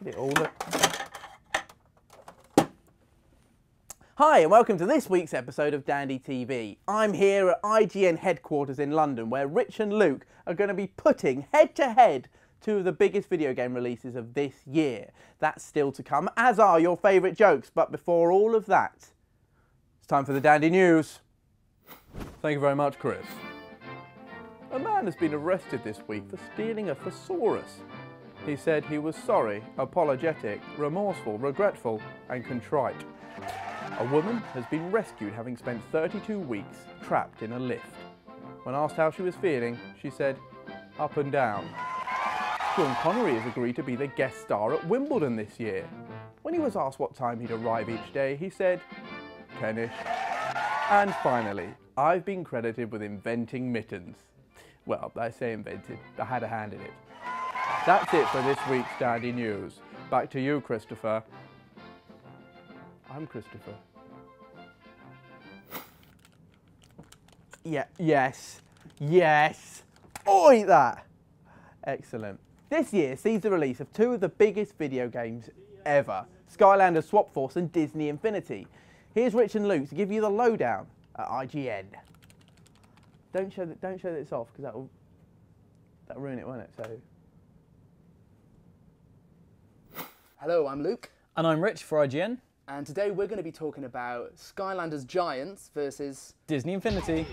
At it all. Look. Hi, and welcome to this week's episode of Dandy TV. I'm here at IGN headquarters in London, where Rich and Luke are going to be putting head to head two of the biggest video game releases of this year. That's still to come, as are your favourite jokes. But before all of that, it's time for the Dandy News. Thank you very much, Chris. A man has been arrested this week for stealing a thesaurus. He said he was sorry, apologetic, remorseful, regretful, and contrite. A woman has been rescued having spent 32 weeks trapped in a lift. When asked how she was feeling, she said, up and down. Sean Connery has agreed to be the guest star at Wimbledon this year. When he was asked what time he'd arrive each day, he said, tennis. And finally, I've been credited with inventing mittens. Well, I say invented, I had a hand in it. That's it for this week's Dandy News. Back to you, Christopher. I'm Christopher. Yeah, yes, yes. Oi, that! Excellent. This year sees the release of two of the biggest video games ever, Skylanders Swap Force and Disney Infinity. Here's Rich and Luke to give you the lowdown at IGN. Don't show, the, don't show this off because that'll, that'll ruin it, won't it? So. Hello, I'm Luke, And I'm Rich for IGN. and today we're going to be talking about Skylanders Giants versus. Disney Infinity.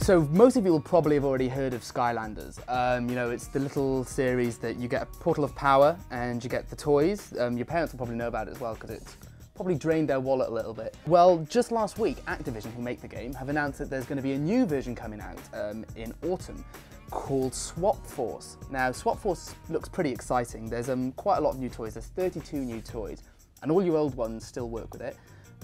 So, most of you will probably have already heard of Skylanders. Um, you know, it's the little series that you get a portal of power and you get the toys. Um, your parents will probably know about it as well because it's probably drained their wallet a little bit. Well, just last week, Activision, who make the game, have announced that there's going to be a new version coming out um, in autumn called Swap Force. Now, Swap Force looks pretty exciting. There's um, quite a lot of new toys. There's 32 new toys, and all your old ones still work with it.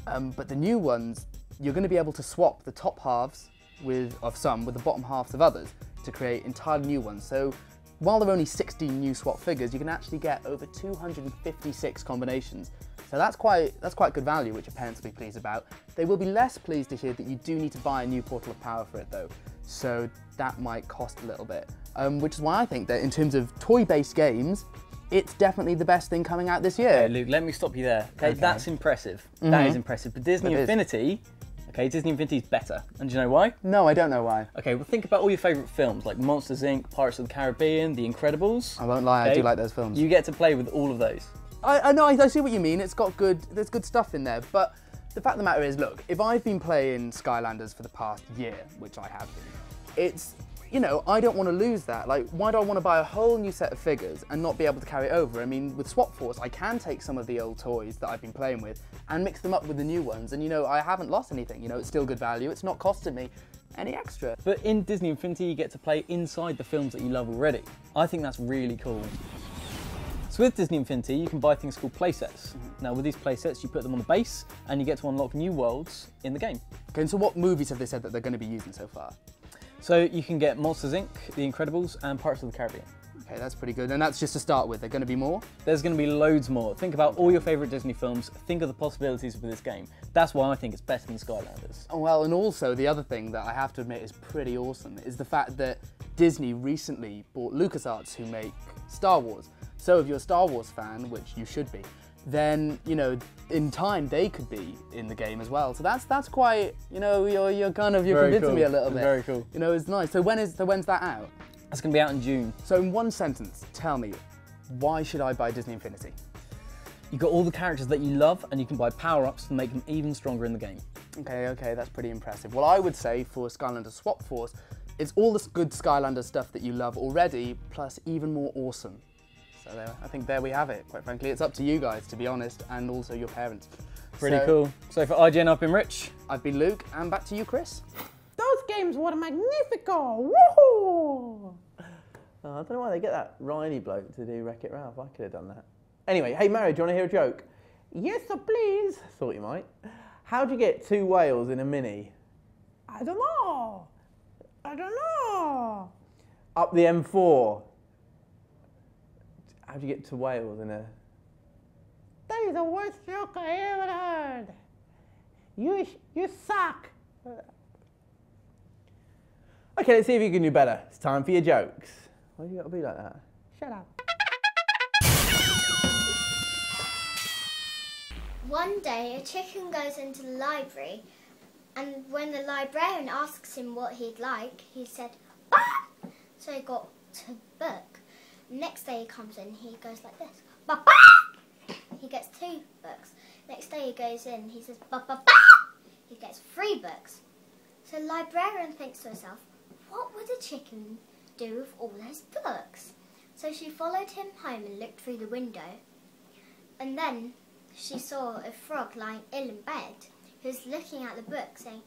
Um, but the new ones, you're going to be able to swap the top halves with of some with the bottom halves of others to create entirely new ones. So while there are only 16 new swap figures, you can actually get over 256 combinations. So that's quite that's quite good value, which your parents will be pleased about. They will be less pleased to hear that you do need to buy a new Portal of Power for it though. So that might cost a little bit. Um, which is why I think that in terms of toy-based games, it's definitely the best thing coming out this year. Okay, Luke, let me stop you there. Okay, that's impressive. That is impressive. But Disney It is. Infinity, okay, Disney Infinity is better. And do you know why? No, I don't know why. Okay, well think about all your favourite films like Monsters Inc., Pirates of the Caribbean, The Incredibles. I won't lie, I do like those films. You get to play with all of those. I, I know, I, I see what you mean. It's got good, there's good stuff in there. But the fact of the matter is, look, if I've been playing Skylanders for the past year, which I have been, it's, you know, I don't want to lose that. Like, why do I want to buy a whole new set of figures and not be able to carry it over? I mean, with Swap Force, I can take some of the old toys that I've been playing with and mix them up with the new ones. And, you know, I haven't lost anything. You know, it's still good value. It's not costing me any extra. But in Disney Infinity, you get to play inside the films that you love already. I think that's really cool. So with Disney Infinity, you can buy things called playsets. Mm-hmm. Now with these playsets, you put them on the base and you get to unlock new worlds in the game. Okay, and so what movies have they said that they're going to be using so far? So you can get Monsters Inc., The Incredibles, and Pirates of the Caribbean. Okay, that's pretty good. And that's just to start with. They're going to be more? There's going to be loads more. Think about all your favourite Disney films. Think of the possibilities with this game. That's why I think it's better than Skylanders. Oh, Well, and also the other thing that I have to admit is pretty awesome is the fact that Disney recently bought LucasArts, who make Star Wars. So if you're a Star Wars fan, which you should be, then you know in time they could be in the game as well. So that's that's quite you know you're you're kind of you're Very convincing cool. me a little bit. Very cool. You know it's nice. So when is so when's that out? That's going to be out in June. So in one sentence, tell me why should I buy Disney Infinity? You've got all the characters that you love, and you can buy power-ups to make them even stronger in the game. Okay, okay, that's pretty impressive. Well, I would say for Skylanders Swap Force, it's all this good Skylanders stuff that you love already, plus even more awesome. So there, I think there we have it. Quite frankly, it's up to you guys, to be honest, and also your parents. Pretty So, cool. So for IGN, I've been Rich, I've been Luke, and back to you, Chris. Those games were magnifico! Woohoo! Oh, I don't know why they get that Reilly bloke to do Wreck It Ralph. I could have done that. Anyway, hey Mario, do you want to hear a joke? Yes, sir, please. Thought you might. How do you get two whales in a mini? I don't know. I don't know. Up the M4 how do you get to Wales in a? That is the worst joke I ever heard. You you suck. Okay, let's see if you can do better. It's time for your jokes. Why do you got to be like that? Shut up. One day, a chicken goes into the library, and when the librarian asks him what he'd like, he said, "Ah!" So he got a book. Next day he comes in, he goes like this, bah, bah! He gets two books. Next day he goes in, he says, bah, bah, bah! He gets three books. So librarian thinks to herself, what would a chicken do with all those books? So she followed him home and looked through the window. And then she saw a frog lying ill in bed who was looking at the book saying,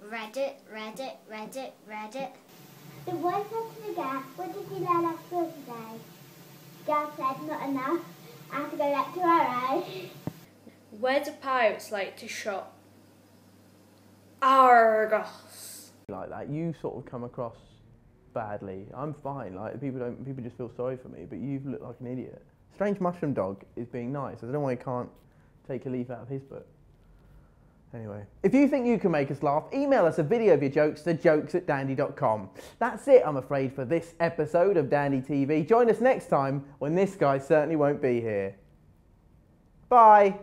Read it, read it, read it, read it. The boy said to the girl, what did you learn at school today? Girl said, not enough. I have to go back tomorrow. Where do pirates like to shop? Argos. like that, you sort of come across badly. I'm fine. Like people don't, people just feel sorry for me. But you look like an idiot. Strange Mushroom Dog is being nice. I don't know why he can't take a leaf out of his book. Anyway, if you think you can make us laugh, email us a video of your jokes to jokes at dandy.com. That's it, I'm afraid, for this episode of Dandy TV. Join us next time when this guy certainly won't be here. Bye.